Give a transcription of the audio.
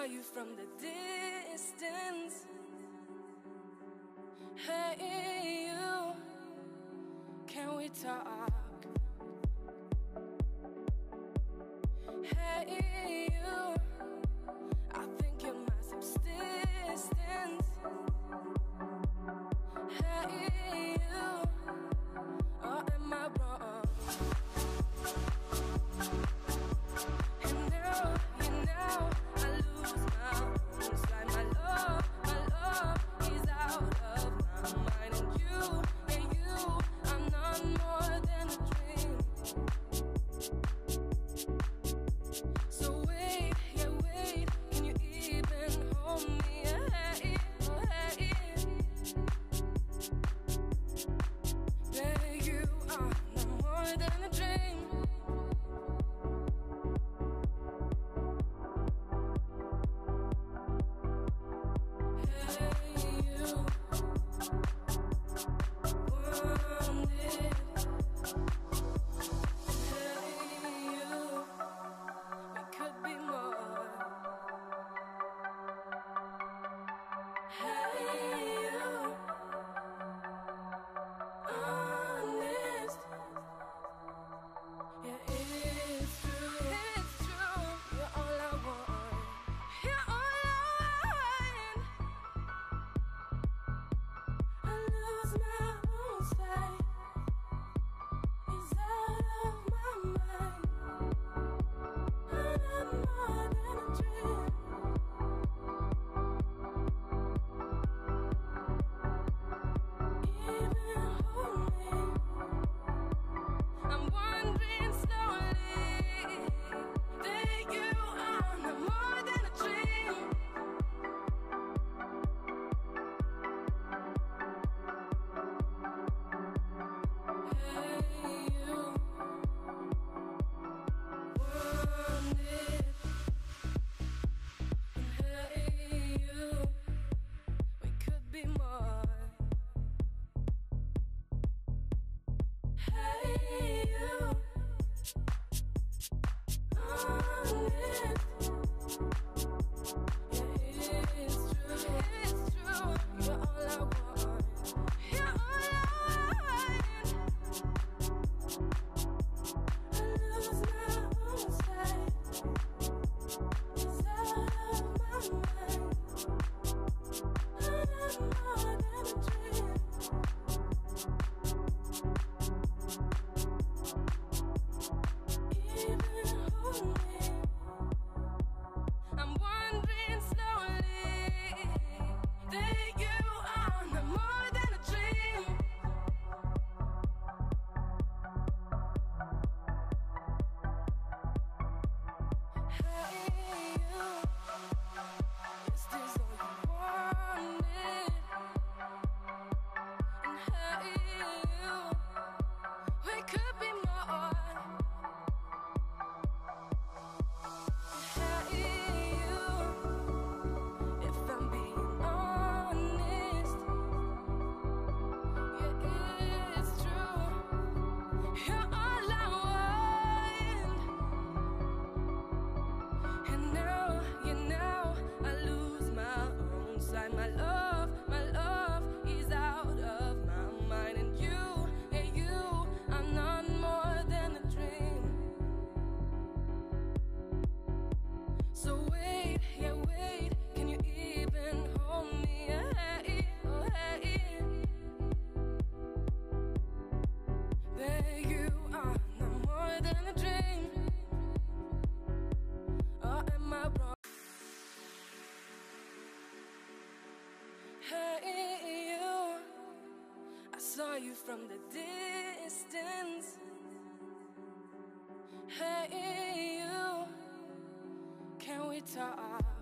saw you from the distance. Hey, you, can we talk? hurt you. I saw you from the distance. Hey, you. Can we talk?